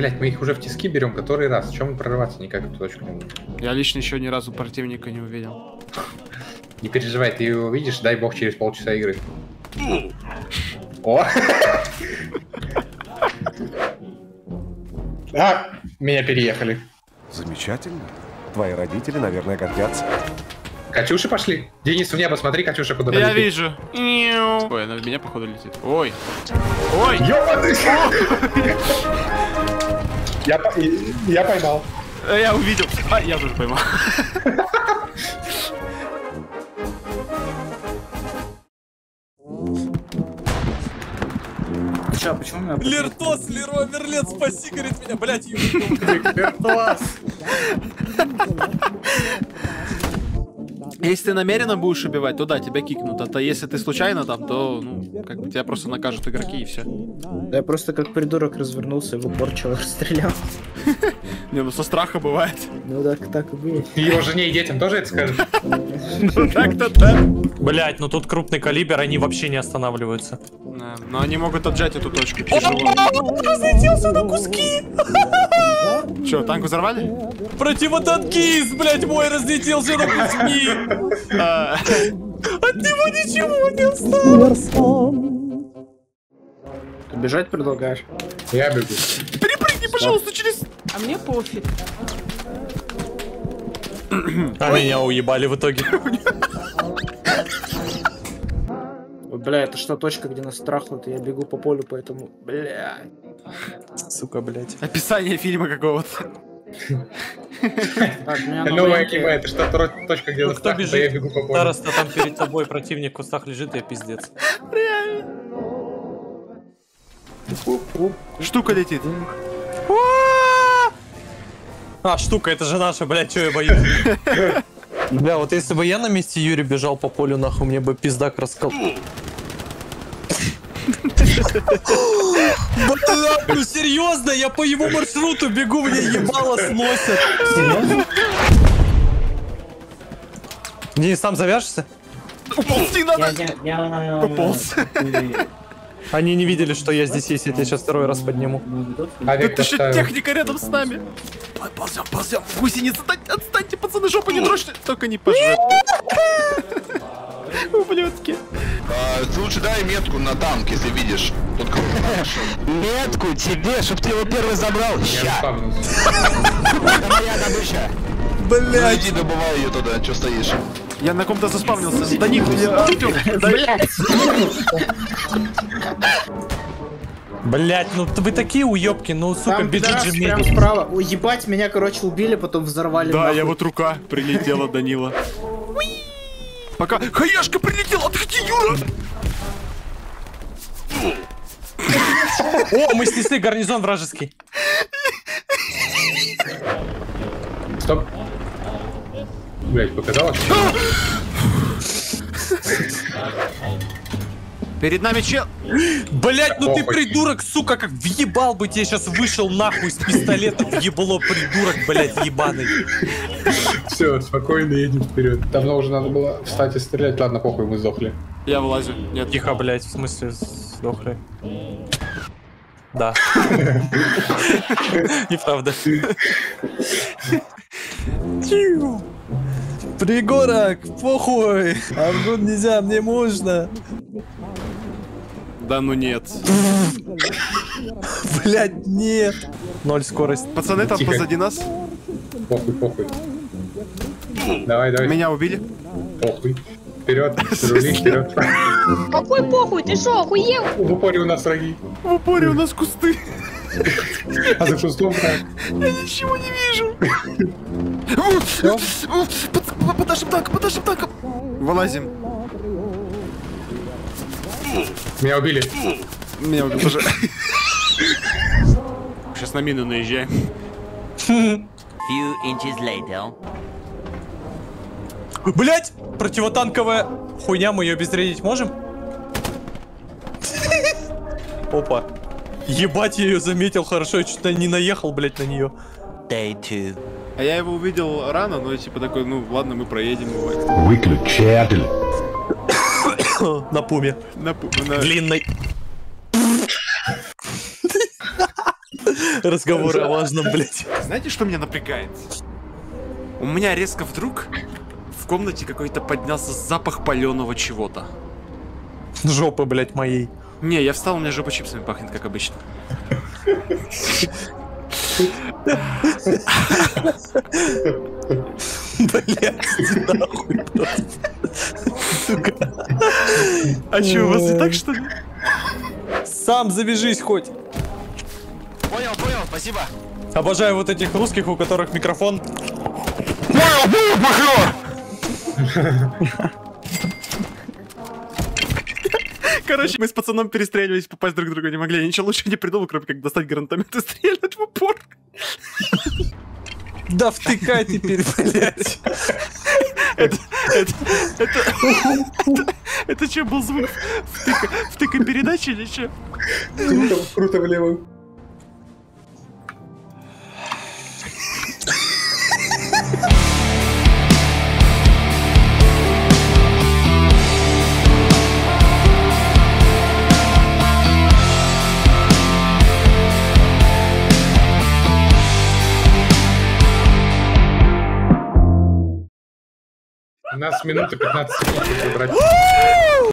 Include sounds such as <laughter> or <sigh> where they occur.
Блять, мы их уже в тиски берем который раз. Чем мы прорываться никак эту точку не? Я лично еще ни разу противника не увидел. Не переживай, ты его увидишь, дай бог, через полчаса игры. О! А, меня переехали. Замечательно. Твои родители, наверное, гордятся. Катюши пошли. Денис, в небо смотри, Катюша куда Я летит. вижу. Ой, она в меня походу летит. Ой. Ой. Ёбаный! <laughs> Я, я поймал. Э, Я увидел. А, я тоже поймал. Че, почему меня... Лертос, Леруа Мерлен, спаси, говорит меня, блядь, Если ты намеренно будешь убивать, то да, тебя кикнут. А то если ты случайно там, то, ну, как бы тебя просто накажут игроки и все. Да я просто как придурок развернулся и в упор человек стрелял. <laughs> Не, ну со страха бывает. Ну так, так и было. Его жене и детям тоже это скажешь? <laughs> Так-то да. Блядь, ну тут крупный калибр, они вообще не останавливаются. Но они могут отжать эту точку. тяжело. <laughs> Разлетелся на куски! Че, танк взорвали? Противотанкист, блядь, мой разлетелся на куски! А, От него ничего не осталось! Ты бежать предлагаешь? Я бегу. Перепрыгни, пожалуйста, через... А мне пофиг. А меня уебали в итоге. Бля, это что, точка, где нас трахнут, и я бегу по полю, поэтому, бля. Сука, блядь. Описание фильма какого-то. Новая аниме, это что, точка, где Ну, кто бежит? Староста там перед тобой противник в кустах лежит, я пиздец. Штука летит. А, штука, это же наша, блядь, чё я боюсь? <laughs> Бля, вот если бы я на месте Юри бежал по полю, нахуй, мне бы пиздак раскал. Ну серьезно, я по его маршруту бегу, мне ебало сносят. Денис, сам завяжешься? Уползти надо. Уполз. Они не видели, что я здесь есть, я тебя сейчас второй раз подниму. Авик Тут еще техника рядом с нами. Ползем, ползем. Гусеницы, отстаньте, отстаньте, пацаны, жопу не дрожьте. Только не по жопе. <laughs> Ублюдки. А, ты лучше дай метку на танк, если видишь. Тут кого Метку тебе, чтоб ты его первый забрал. Я Ща. Это моя добыча. Ну иди добывай ее тогда, что стоишь. Я на ком-то заспавнился. До них мне... Артём, Блять, ну вы такие уебки, ну сука, Там бежит же прям медик. справа. Ебать, меня, короче, убили, потом взорвали. Да, нахуй. я вот рука прилетела, Данила. Пока... Хаяшка прилетела, отходи, Юра! О, мы снесли гарнизон вражеский. Стоп. Блять, показалось? <laughs> Перед нами чел... Блять, ну ты придурок, сука, как въебал бы тебе сейчас вышел нахуй с пистолета в ебло, придурок, блять, ебаный. Все, спокойно едем вперед. Давно уже надо было встать и стрелять. Ладно, похуй, мы сдохли. Я вылазю. Нет, Тихо, блять, в смысле, сдохли. Да. Неправда. Пригорок, похуй. Аргун нельзя, мне можно. Да ну нет. <laughs> Блять, нет. Ноль скорость. Пацаны там Тихо. позади нас. Похуй, похуй. Давай, давай. Меня убили. Похуй. Вперед, рули вперед. Какой похуй, ты шо, охуел? В упоре у нас враги. В упоре у нас кусты. А за кустом враг. Я ничего не вижу. Под- Под нашим танком, под нашим танком. Вылазим. Меня убили. Меня убили тоже. Сейчас <laughs> на мину наезжаем. Few inches later. Блять, противотанковая хуйня, мы ее обезвредить можем? Опа. Ебать, я ее заметил хорошо, я что-то не наехал, блять, на нее. Day two. А я его увидел рано, но типа такой, ну ладно, мы проедем его. Выключатель. <laughs> На пуме. На, пу- на- Длинной. разговоры о важном, блядь. Знаете, что меня напрягает? У меня резко вдруг в комнате какой-то поднялся запах паленого чего-то. Жопы, блядь, моей. Не, я встал, у меня жопа чипсами пахнет, как обычно. <laughs> Блядь, нахуй просто. Сука. А что, у вас не так, что ли? Сам завяжись хоть. Понял, понял, спасибо. Обожаю вот этих русских, у которых микрофон. Короче, мы с пацаном перестреливались, попасть друг друга не могли. Я ничего лучше не придумал, кроме как достать гранатомет и стрелять в упор. Да втыкай теперь, блядь. Это, это, это, это что, был звук втыка, втыка передачи или что? Круто, круто влево. Нас минута 15 секунд забрать.